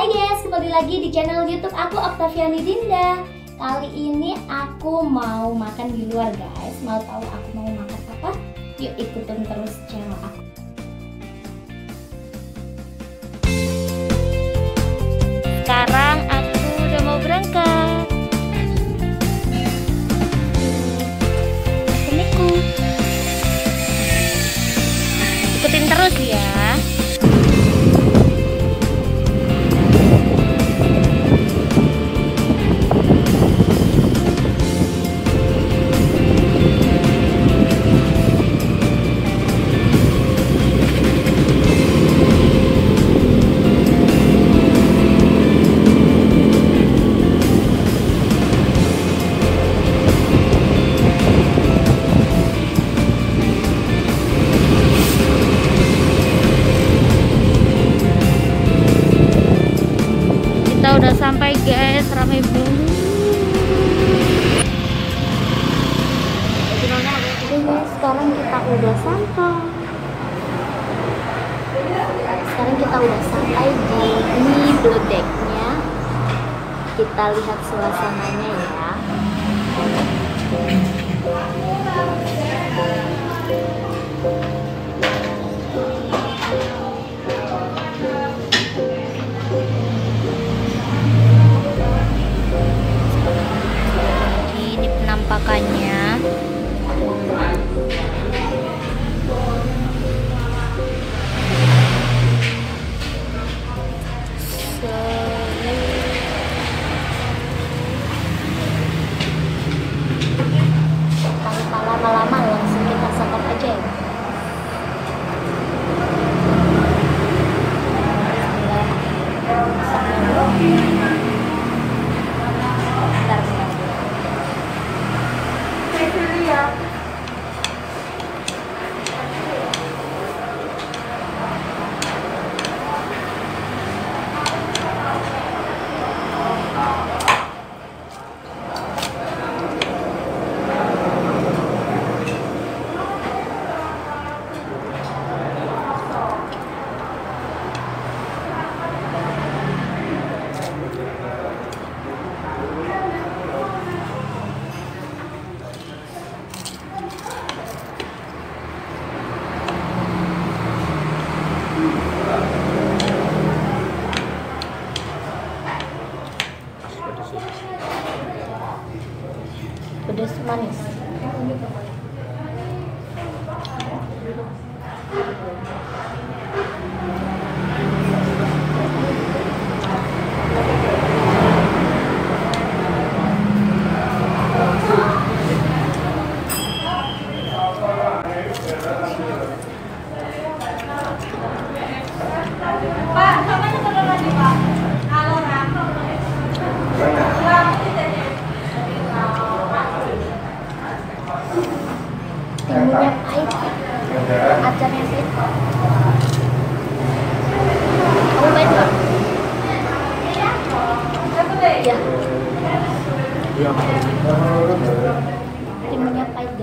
Hai guys, kembali lagi di channel YouTube aku Oktaviani Dinda. Kali ini aku mau makan di luar guys. Mau tahu aku mau makan apa? Yuk ikutin terus channel aku. Sampai guys, ramai banget. Guys, sekarang kita udah sampai. Sekarang kita udah sampai di ini Decknya. Kita lihat suasananya ya.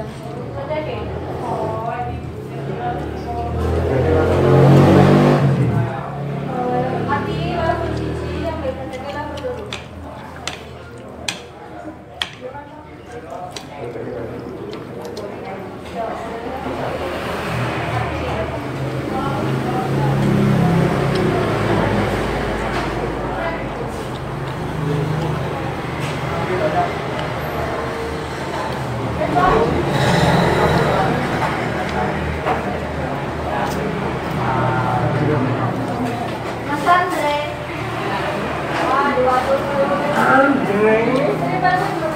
我们喝这个 Amém.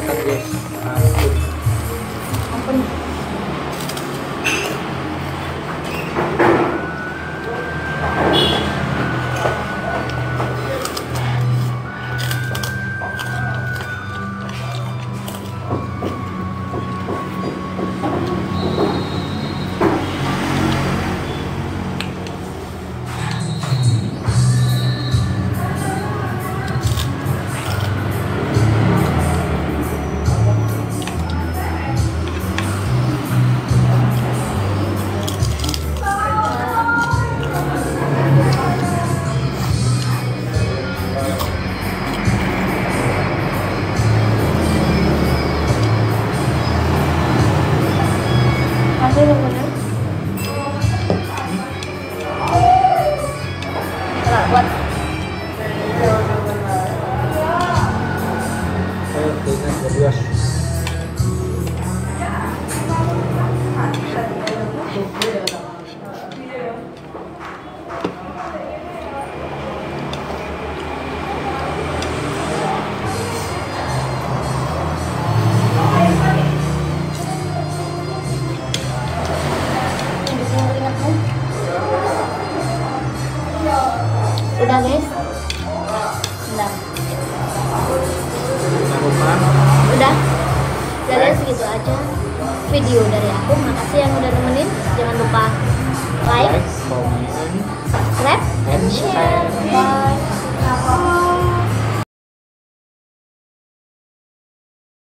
大哥。啊 video dari aku. Makasih yang udah nemenin. Jangan lupa like, comment, subscribe, and share. Bye.